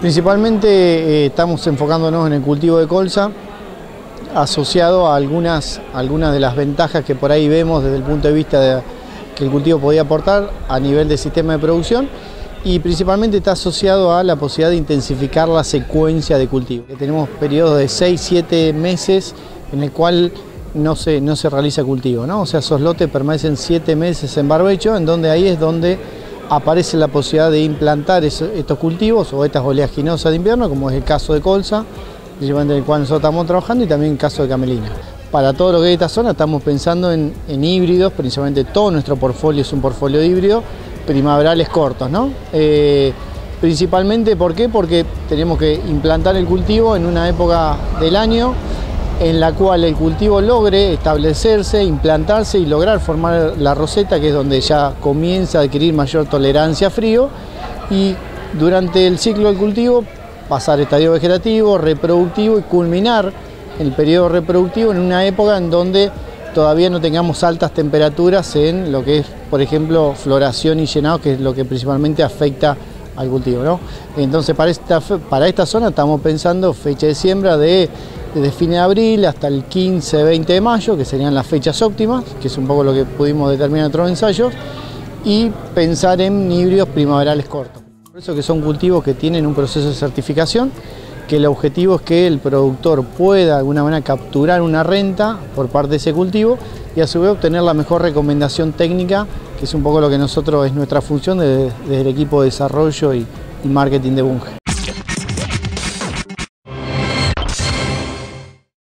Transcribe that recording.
Principalmente eh, estamos enfocándonos en el cultivo de colza, asociado a algunas, algunas de las ventajas que por ahí vemos desde el punto de vista de que el cultivo podía aportar a nivel de sistema de producción y principalmente está asociado a la posibilidad de intensificar la secuencia de cultivo. Tenemos periodos de 6-7 meses en el cual no se, no se realiza cultivo, ¿no? o sea, esos lotes permanecen 7 meses en barbecho, en donde ahí es donde aparece la posibilidad de implantar estos cultivos o estas oleaginosas de invierno, como es el caso de colza, en el cual nosotros estamos trabajando, y también el caso de camelina. Para todo lo que es esta zona estamos pensando en, híbridos, principalmente todo nuestro portfolio es un portfolio de híbrido, primaverales cortos, ¿no? Eh, principalmente, ¿por qué? Porque tenemos que implantar el cultivo en una época del año en la cual el cultivo logre establecerse, implantarse y lograr formar la roseta, que es donde ya comienza a adquirir mayor tolerancia a frío, y durante el ciclo del cultivo pasar estadio vegetativo, reproductivo y culminar el periodo reproductivo en una época en donde todavía no tengamos altas temperaturas en lo que es, por ejemplo, floración y llenado, que es lo que principalmente afecta al cultivo. ¿no? Entonces, para esta, para esta zona estamos pensando fecha de siembra de desde fin de abril hasta el 15-20 de mayo, que serían las fechas óptimas, que es un poco lo que pudimos determinar en otros ensayos, y pensar en híbridos primaverales cortos. Por eso que son cultivos que tienen un proceso de certificación, que el objetivo es que el productor pueda de alguna manera capturar una renta por parte de ese cultivo y a su vez obtener la mejor recomendación técnica, que es un poco lo que nosotros es nuestra función desde, el equipo de desarrollo y, y marketing de Bunge.